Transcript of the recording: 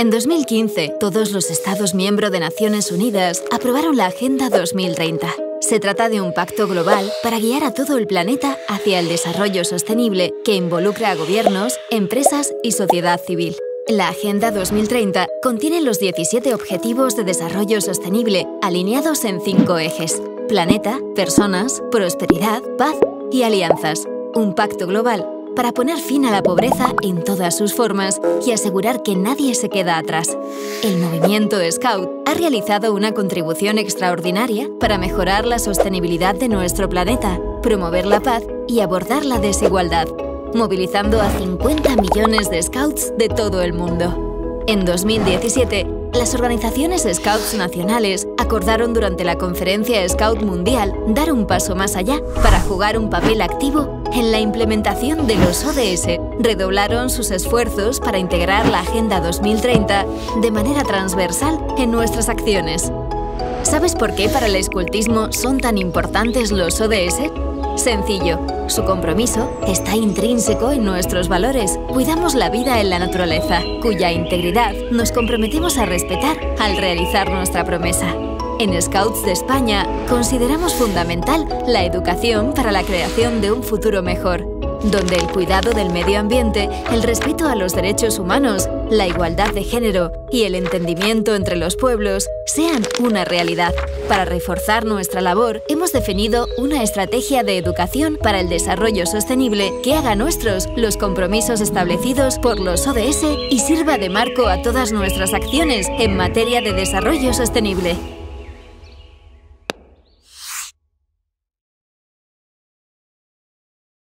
En 2015, todos los Estados miembros de Naciones Unidas aprobaron la Agenda 2030. Se trata de un pacto global para guiar a todo el planeta hacia el desarrollo sostenible que involucra a gobiernos, empresas y sociedad civil. La Agenda 2030 contiene los 17 Objetivos de Desarrollo Sostenible alineados en cinco ejes. Planeta, personas, prosperidad, paz y alianzas. Un pacto global para poner fin a la pobreza en todas sus formas y asegurar que nadie se queda atrás. El movimiento Scout ha realizado una contribución extraordinaria para mejorar la sostenibilidad de nuestro planeta, promover la paz y abordar la desigualdad, movilizando a 50 millones de Scouts de todo el mundo. En 2017, las organizaciones Scouts nacionales acordaron durante la conferencia Scout Mundial dar un paso más allá para jugar un papel activo en la implementación de los ODS. Redoblaron sus esfuerzos para integrar la Agenda 2030 de manera transversal en nuestras acciones. ¿Sabes por qué para el escultismo son tan importantes los ODS? Sencillo, su compromiso está intrínseco en nuestros valores. Cuidamos la vida en la naturaleza, cuya integridad nos comprometemos a respetar al realizar nuestra promesa. En Scouts de España consideramos fundamental la educación para la creación de un futuro mejor donde el cuidado del medio ambiente, el respeto a los derechos humanos, la igualdad de género y el entendimiento entre los pueblos sean una realidad. Para reforzar nuestra labor, hemos definido una estrategia de educación para el desarrollo sostenible que haga nuestros los compromisos establecidos por los ODS y sirva de marco a todas nuestras acciones en materia de desarrollo sostenible.